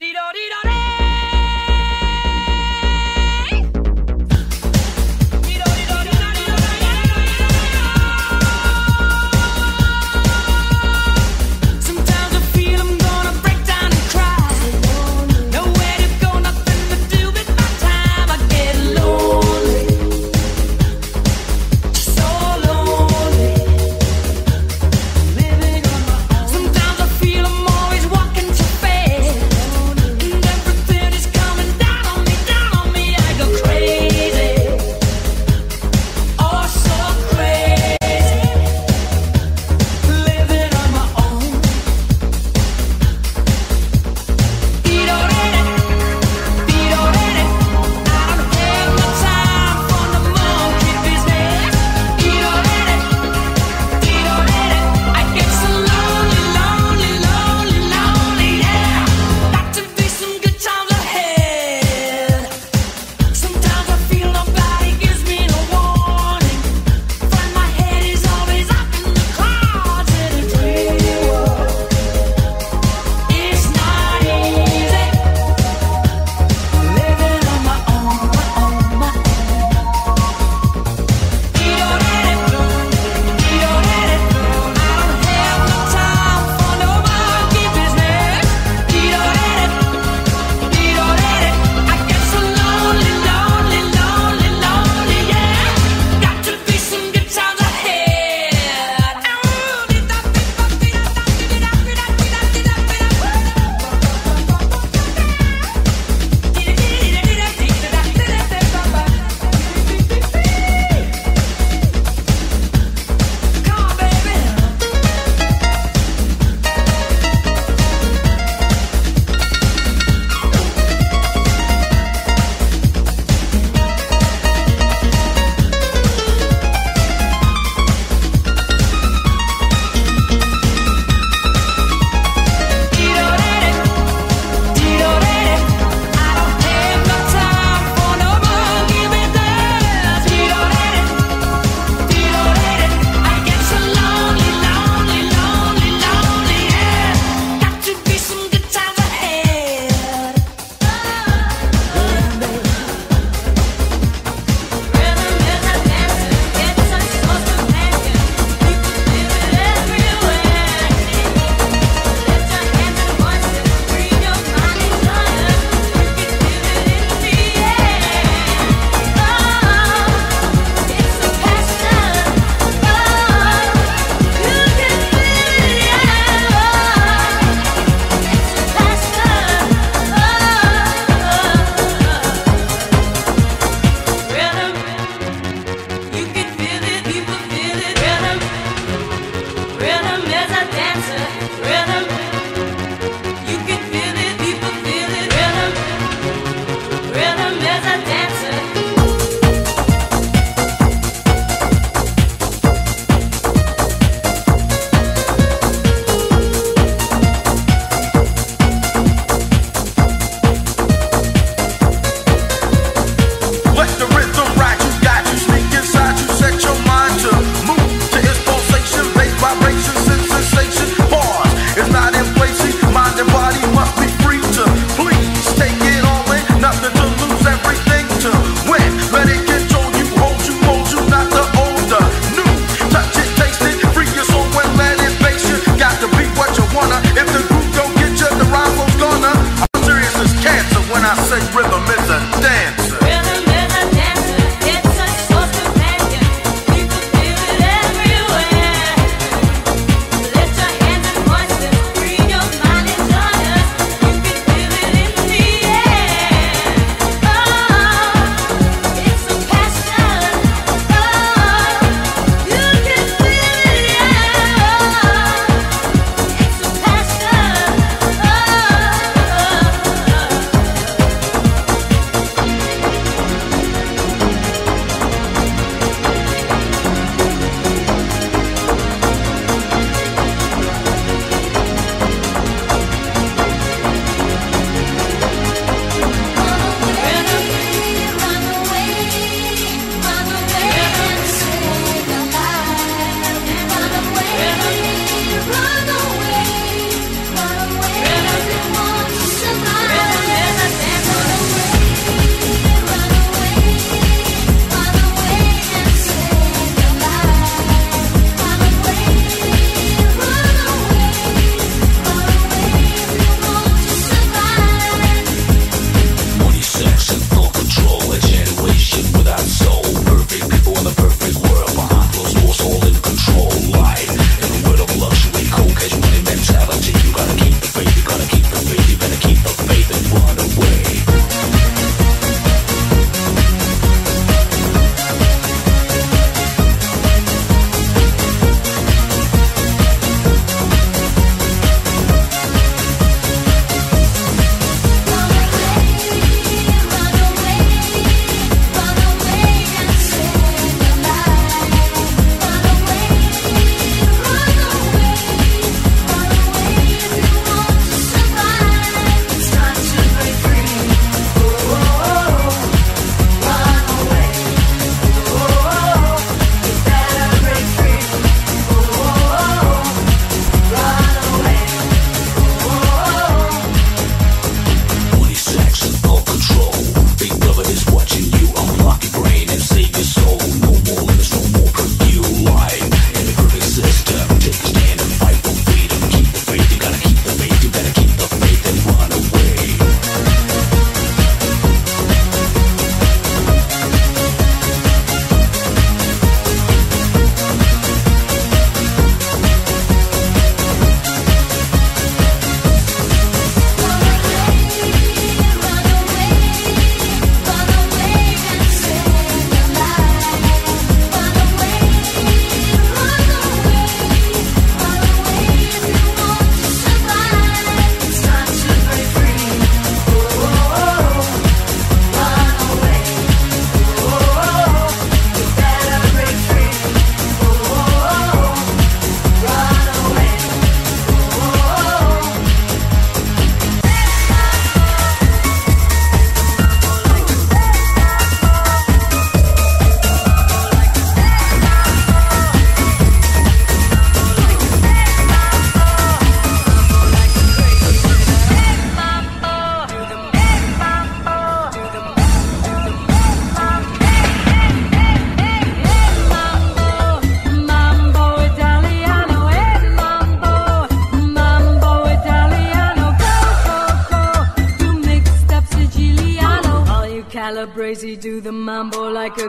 Tiro, tiro, tiro.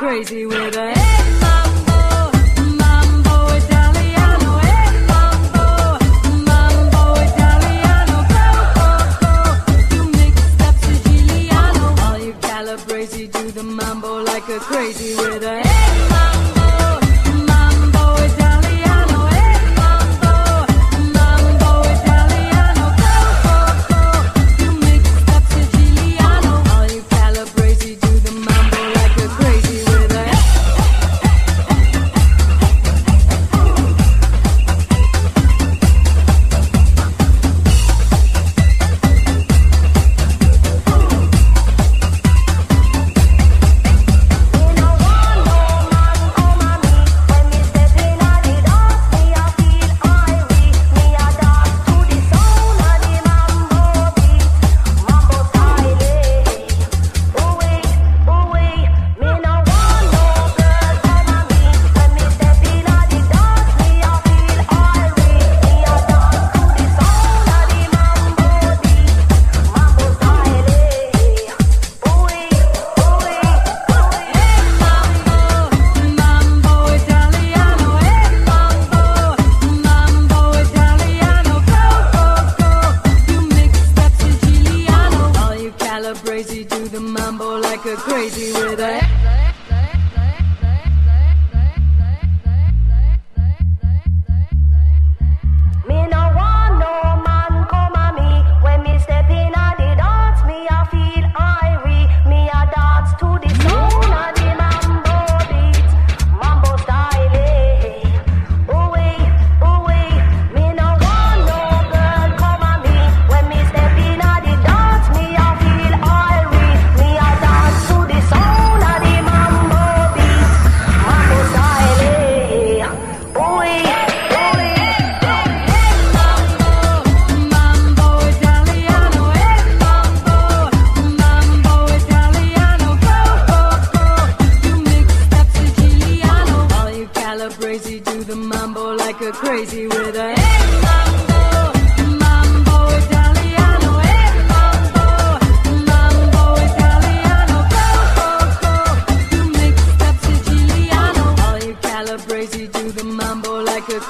crazy with a mambo, mambo italiano, mambo italiano, go, go, go. You mix up Siciliano, all you Calabrese do the mambo like a crazy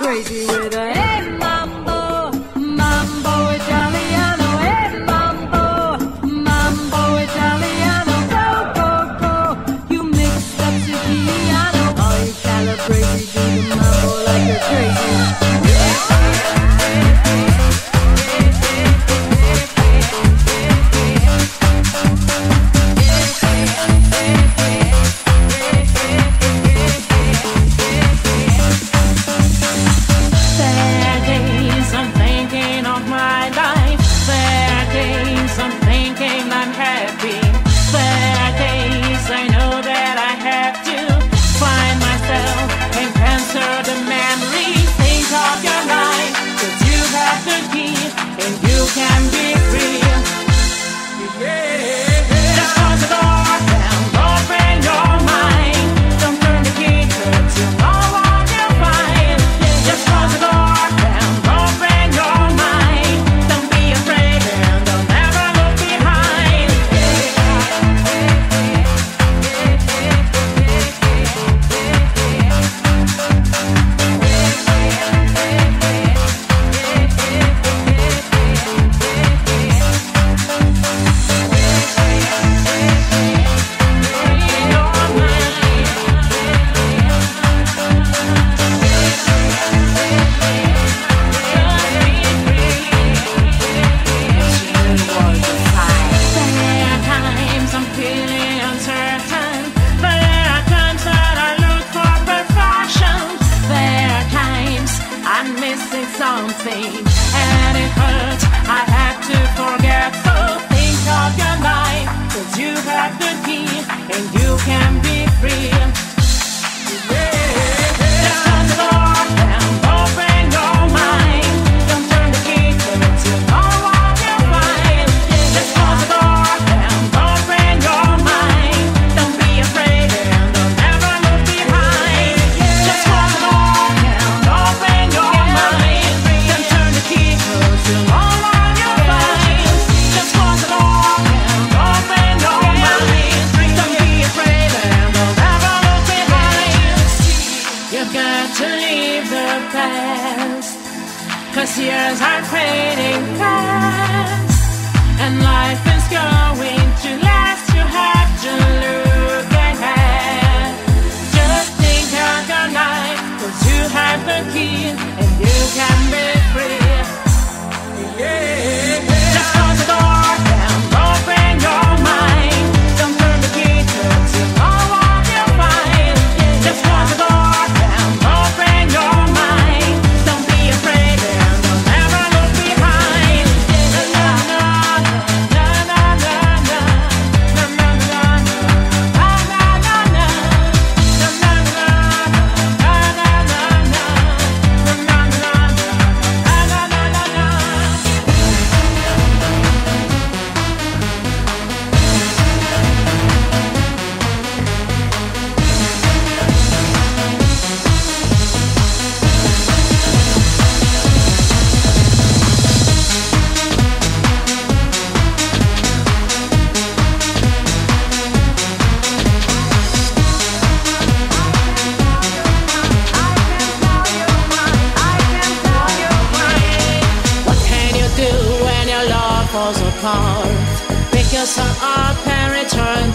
crazy with it.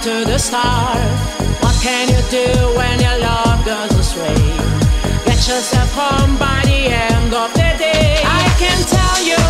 to the star. What can you do when your love goes astray? Get yourself home by the end of the day. I can tell you.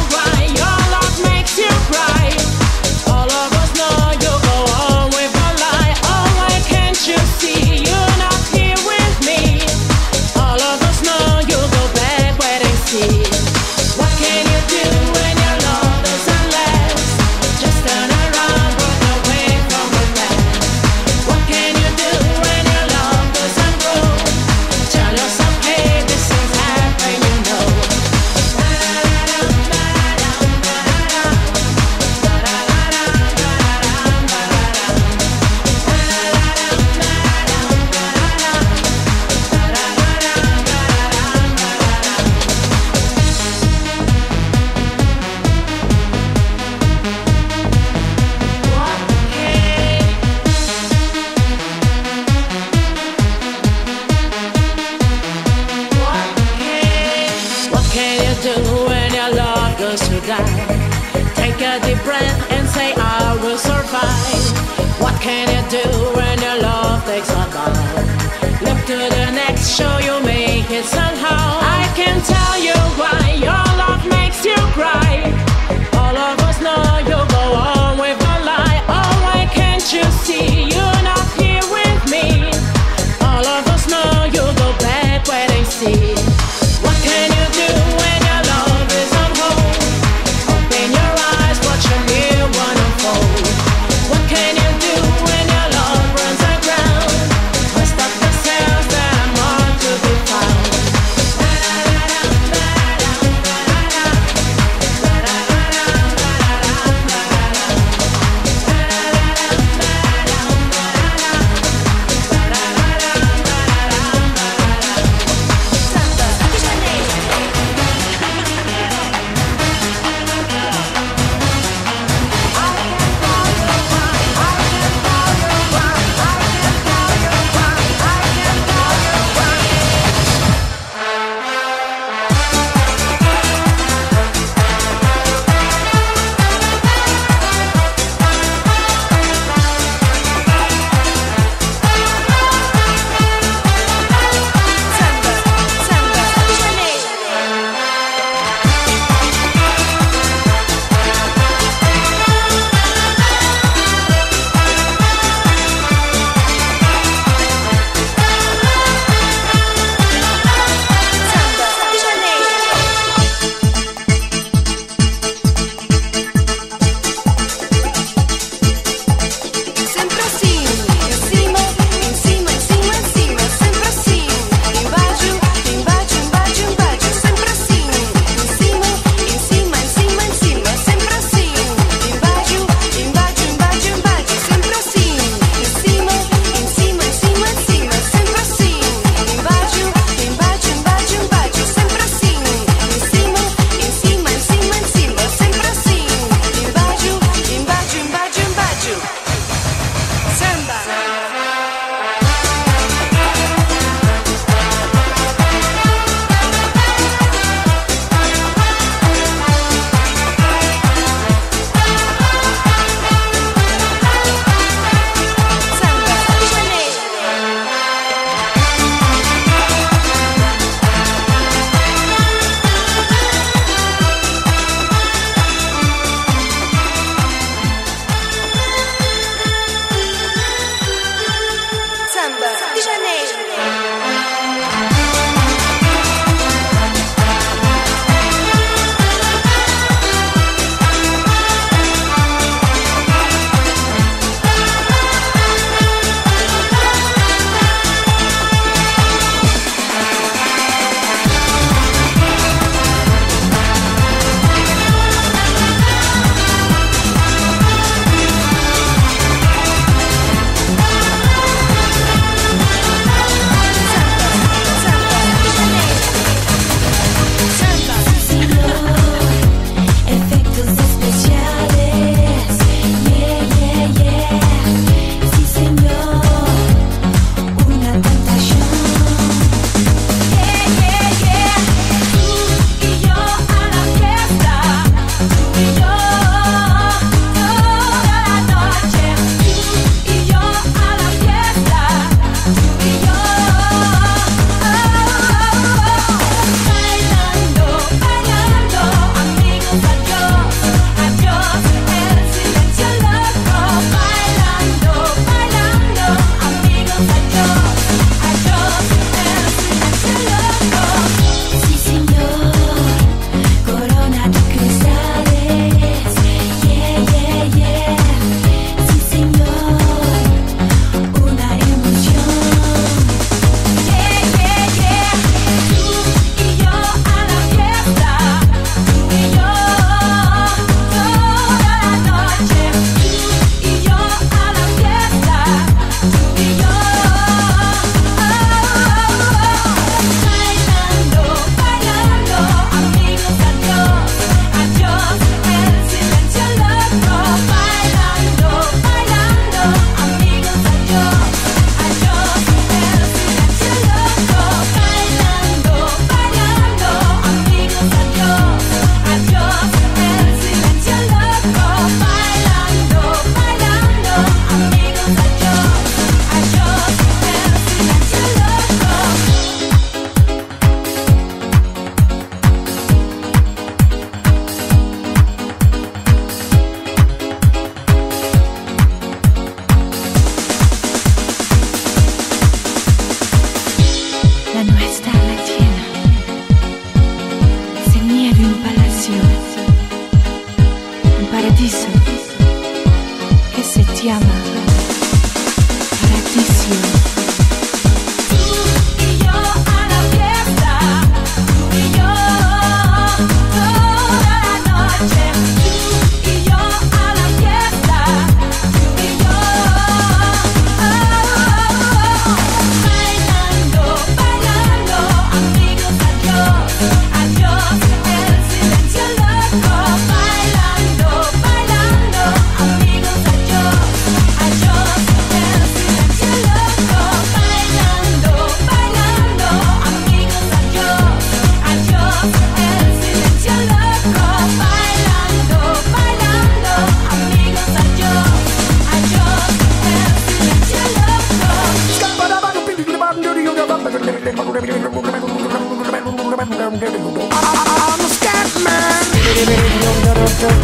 öptüm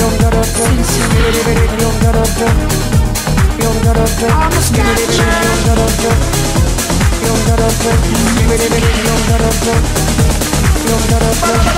Yoldan öptüm Biri benim yoldan öptüm Yoldan öptüm Biri benim yoldan öptüm Yoldan öptüm Biri benim yoldan öptüm Yoldan öptüm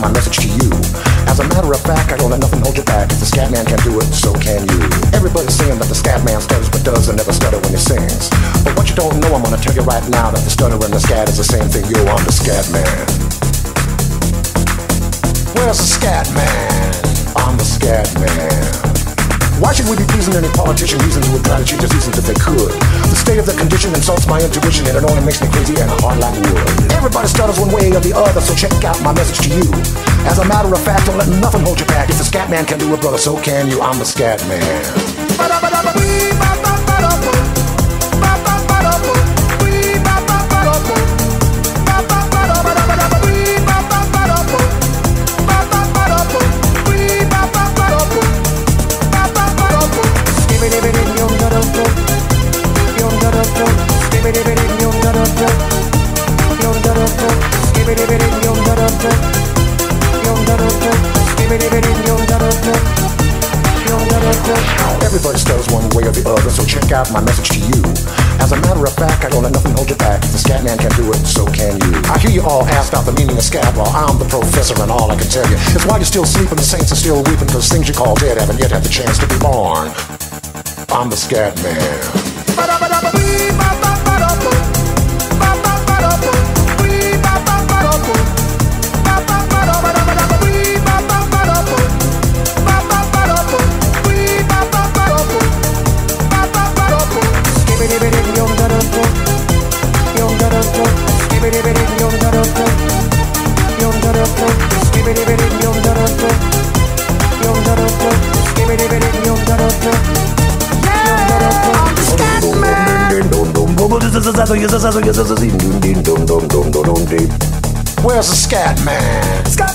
my message to you. As a matter of fact, I don't let nothing hold you back. If the Scatman can do it, so can you. Everybody's saying that the Scatman stutters but does and never stutter when he sings. But what you don't know, I'm gonna tell you right now that the stutter and the scat is the same thing. Yo, I'm the Scatman. Where's the Scatman? I'm the scat man. Why should we be pleasing any politician reasons who would try to cheat the seasons if they could? The state of the condition insults my intuition and it only makes me crazy and hard like wood. Everybody stutters one way or the other, so check out my message to you. As a matter of fact, don't let nothing hold you back. If the Scatman can do it, brother, so can you. I'm the Scatman. Everybody stutters one way or the other, so check out my message to you. As a matter of fact, I don't let nothing hold you back. If the Scatman can do it, so can you. I hear you all ask about the meaning of scat, well, I'm the professor, and all I can tell you is why you're still sleeping, the saints are still weeping, because things you call dead haven't yet had the chance to be born. I'm the Scatman. Where's the Scatman? Scat